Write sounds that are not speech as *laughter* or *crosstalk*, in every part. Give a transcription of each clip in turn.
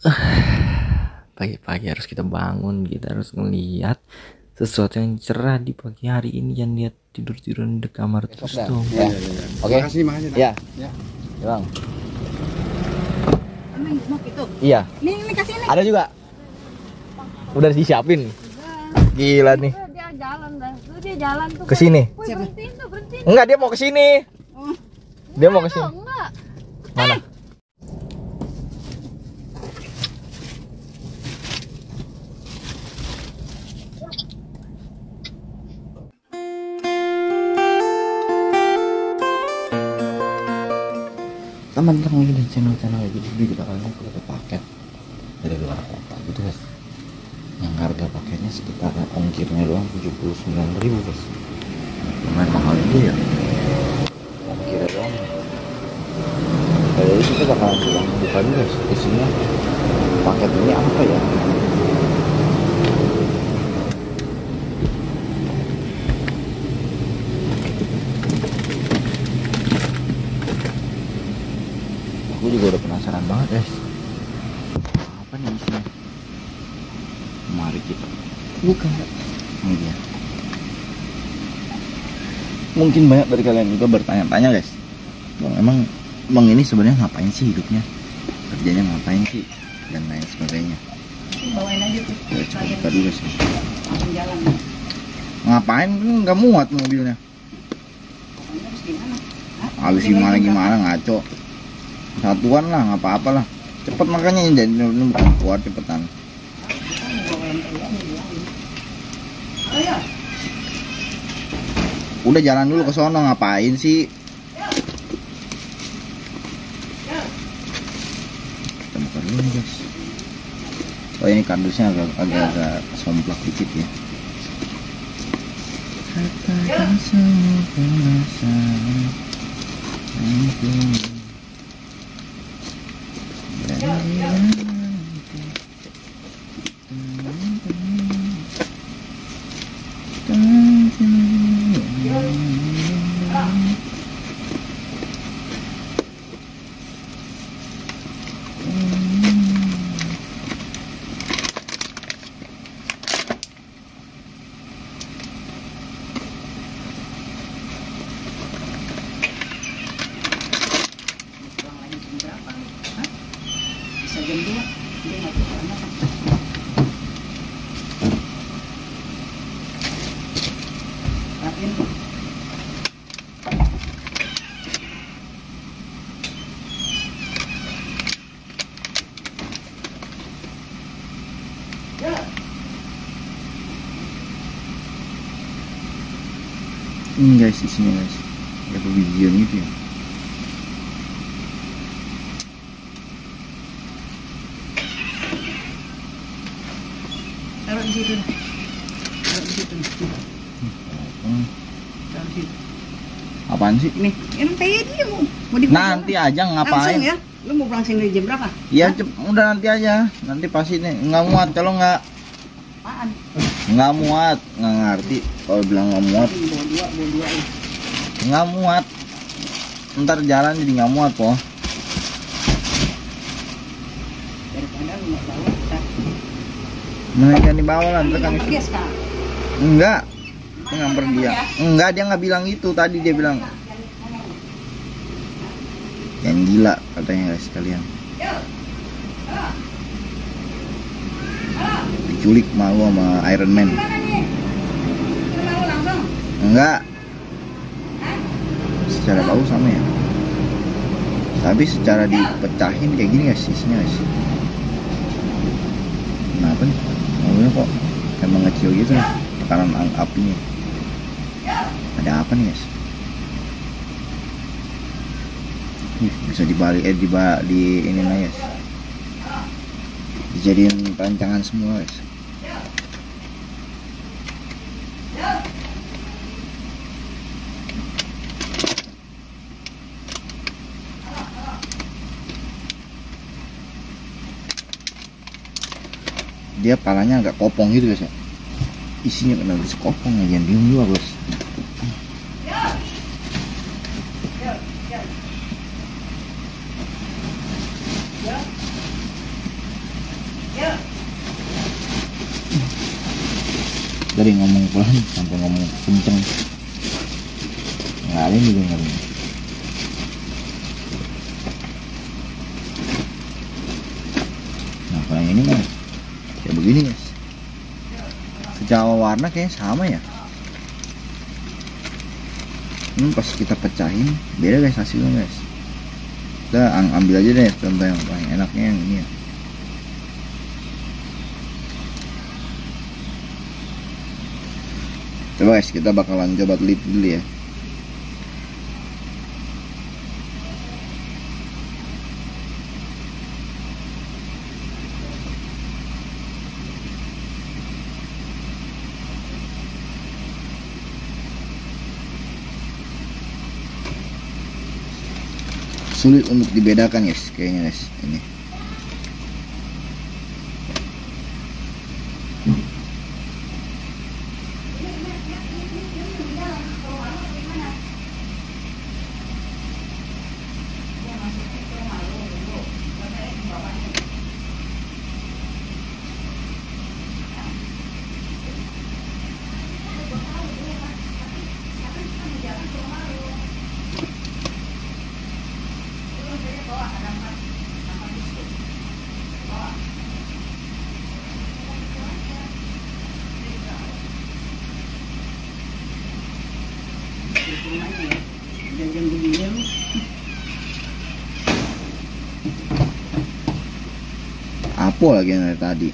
*sighs* pagi-pagi harus kita bangun kita harus ngelihat sesuatu yang cerah di pagi hari ini yang lihat tidur tiduran di kamar terus dah. dong Ya. Oke. Makasih, makasih. Ya. Ya. Ya, Bang. Iya. Ini ini kasih ini. Ada juga. Udah disiapin. Gila nih. Tuh, dia jalan dah. Tuh dia jalan tuh. Ke sini. Berhentiin tuh, berhentiin. Enggak, dia mau ke sini. Oh. Dia mau ke Tuh, sini. enggak. Mana? Teman-teman di channel-channel gitu kita kali ini pakai paket dari luar kota gitu guys. Yang harga paketnya sekitar ongkirnya doang 79.000 ribu guys. Lumayan mahal juga ya. Ongkirnya doang. Jadi kita bakalan coba buka dulu guys. Isinya paket ini apa ya aku juga udah penasaran banget guys apa nih isinya? Mari kita. Buka ini dia mungkin banyak dari kalian juga bertanya-tanya guys. Bang emang bang ini sebenarnya ngapain sih hidupnya? Kerjanya ngapain sih? Dan lain sebagainya. Bawain aja tuh. ya coba buka dulu sih. Jalan. ngapain? Kan nggak muat mobilnya. Habis gimana? Gimana ngaco satuan lah nggak apa-apa lah. Cepet makanya jadi ini bukan keluar cepetan. Udah jalan dulu ke sono ngapain sih? Oh ini kardusnya agak agak, agak somplak dikit ya. Katakan semua aku dari nanti. Pulang lagi jam berapa? Hah? Bisa jam 2. Dia nggak tahu ke mana. Rapiin tuh. ini guys isinya guys ada bijian gitu ya situ. Taruh di situ. Hmm, Taruh di situ. apaan sih Nih, ini mau nanti aja Langsung ngapain ya. Lu mau pulang sini jam berapa? ya cep- udah nanti aja nanti pasti nih nggak muat kalau nggak Apaan? nggak muat nggak ngerti kalau bilang nggak muat Bawa dua, bawa dua. ya. nggak muat ntar jalan jadi nggak muat po Daripada lu nggak bawa, mereka di bawah lah ntar kami ya enggak. Ngamper dia enggak dia nggak bilang itu. Tadi dia bilang. Yang gila katanya guys kalian. Diculik malu sama Iron Man. Enggak. Secara bau sama ya? Tapi secara dipecahin kayak gini guys isinya guys. Kenapa nih kok emang kecil gitu nih tekanan apinya. Ada apa nih guys? Bisa dibalik eh diba, di ini nih guys. Dijadiin rancangan semua guys dia palanya agak kopong gitu guys ya. Isinya kenapa bisa kopong ya. Yang bingung juga guys. Dari ngomong pelan sampai ngomong kenceng. Nggak ada yang didengerin nah kalau ini mas kayak begini guys secara warna kayaknya sama ya. Hmm, pas kita pecahin beda guys hasilnya guys. Kita ambil aja deh contoh yang paling enaknya yang ini ya. Coba guys kita bakalan coba teliti dulu ya sulit untuk dibedakan guys kayaknya guys ini Jajan begini lu. Apa lagi dari tadi.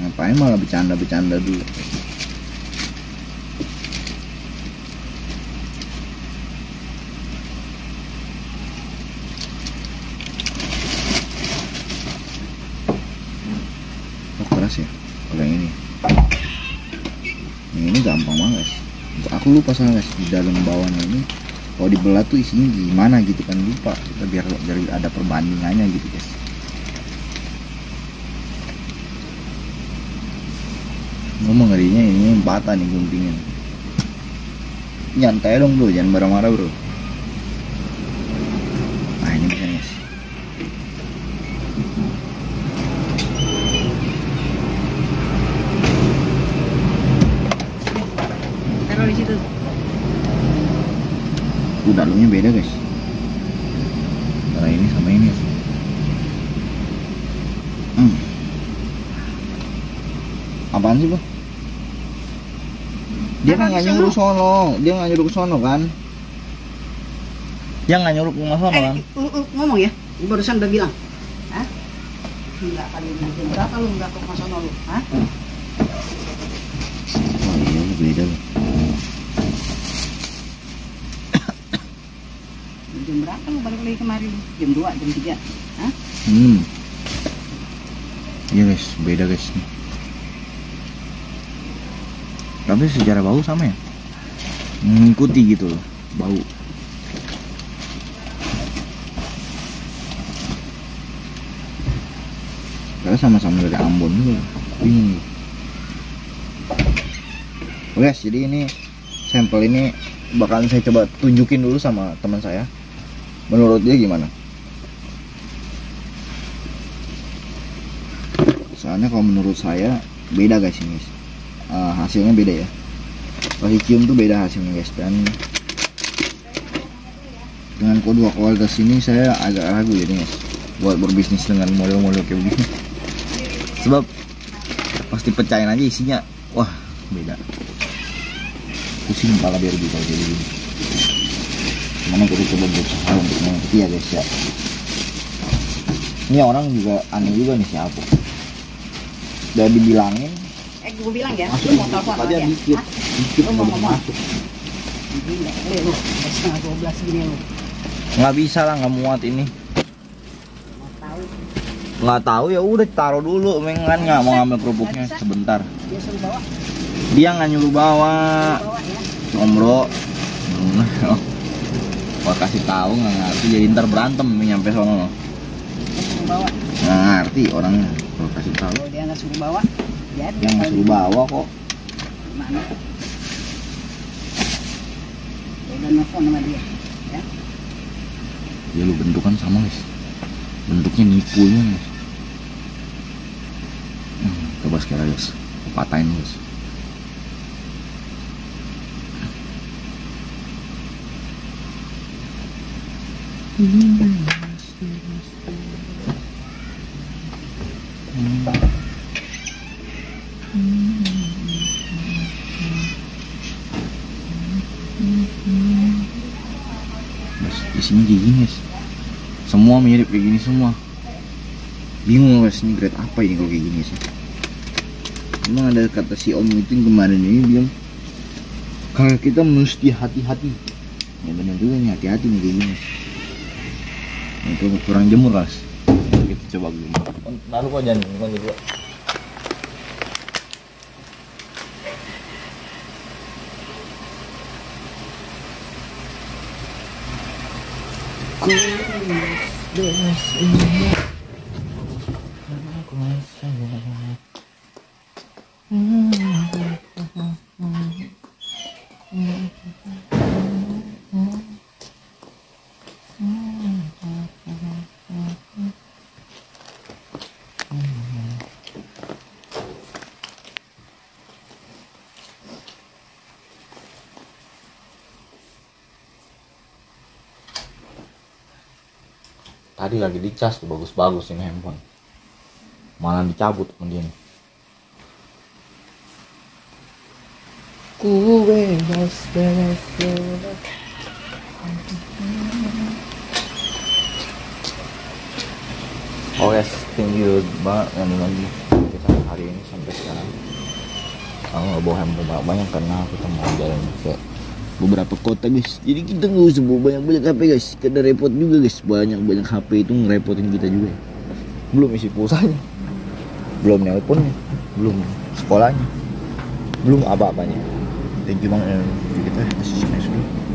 Ngapain malah bercanda-bercanda dulu? Oh keras ya? Kalau yang ini. Yang ini gampang banget guys. Aku lupa soalnya guys di dalam bawahnya ini. Kalau dibelah tuh isinya gimana gitu kan lupa. Kita biar biar ada perbandingannya gitu guys ngomong ngerinya ini patah nih guntingnya. Nyantai dong bro. Jangan marah-marah bro. Nah ini bisa nih guys. Taruh di situ. Uh, dalamnya beda guys. Antara ini sama ini guys. hmm. Apaan sih bro dia kan nggak nyuruh sono dia nggak nyuruh sono kan dia nggak nyuruh ke rumah sono kan Eh, lu ngomong ya. Barusan udah bilang. Hah? Gila kali ini. Jam berapa lu nggak ke Mas Ono lu? Hah? oh iya beda lu Jam berapa lu balik lagi kemarin? Jam 2, jam 3. Hah? hmm iya guys beda guys nih tapi secara bau sama ya? Mengikuti gitu loh bau. Karena sama-sama dari Ambon juga gitu. Oke guys jadi ini sampel ini bakalan saya coba tunjukin dulu sama teman saya. Menurut dia gimana? Soalnya kalau menurut saya beda guys ini hasilnya beda ya. Pas cium tuh beda hasilnya guys. Dan dengan kedua kualitas ini saya agak ragu ya guys buat berbisnis dengan model-model kayak begini. *laughs* Sebab pasti pecahin aja isinya wah beda. Pusing kepala biar bisa kayak gini. Mana kita coba berusaha untuk mengerti ya guys ya. Ini orang juga aneh juga nih siapa udah dibilangin Eh, gue bilang ya, masuk lu mau telepon aja dia? dikit dikit Lu mau ngomong? masuk Gila, kali lu. Setengah 12 gini lu. nggak bisa lah nggak muat ini Mau tahu. nggak tahu ya udah taruh dulu Meng kan nggak mau ngambil kerupuknya sebentar Dia suruh bawa. dia nggak nyuruh bawa Bawa ya. *laughs* gua kasih tahu nggak ngerti jadi ntar berantem nyampe sono nggak ngerti orangnya kalau kasih tahu Kalau dia nggak suruh bawa, jadi yang nggak suruh bawa kok. Mana? Gua udah nelfon sama dia. Ya. ya lu bentukan sama guys bentuknya nipu ya guys coba sekali lagi guys patahin guys Guys, isinya kayak gini guys semua mirip kayak gini semua. Bingung guys ini grade apa ini kalau kayak gini sih emang ada kata si om itu yang kemarin ini bilang kalau kita mesti hati-hati. Ya benar juga nih hati-hati nih kayak gini itu kurang jemur guys kita coba jemur Lalu kok jangan kau juga. Tadi lagi dicas tuh bagus-bagus ini handphone malah dicabut sama dia nih. Ku bebas bebas. Oh yes, thank you banget yang lagi kita hari ini sampai sekarang. Aku nggak bawa handphone banyak karena kita mau jalan ke beberapa kota guys. Jadi kita nggak usah bawa banyak banyak HP guys. Karena repot juga guys. Banyak banyak HP itu ngerepotin kita juga. Belum isi pulsanya, belum nelponnya, belum sekolahnya, belum apa-apanya. Thank you banget yang kita. You next week.